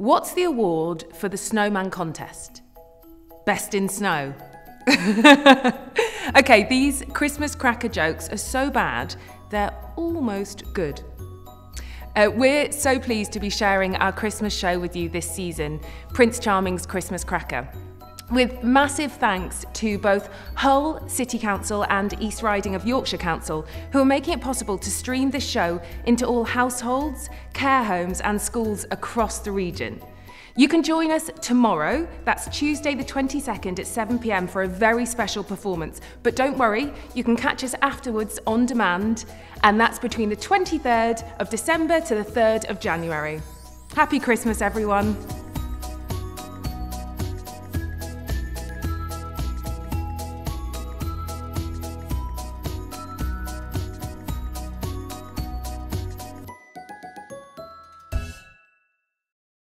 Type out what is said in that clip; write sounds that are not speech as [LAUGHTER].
What's the award for the snowman contest? Best in snow. [LAUGHS] okay, these Christmas cracker jokes are so bad, they're almost good. Uh, we're so pleased to be sharing our Christmas show with you this season, Prince Charming's Christmas Cracker. With massive thanks to both Hull City Council and East Riding of Yorkshire Council, who are making it possible to stream this show into all households, care homes, and schools across the region. You can join us tomorrow, that's Tuesday the 22nd at 7pm for a very special performance. But don't worry, you can catch us afterwards on demand, and that's between the 23rd of December to the 3rd of January. Happy Christmas, everyone!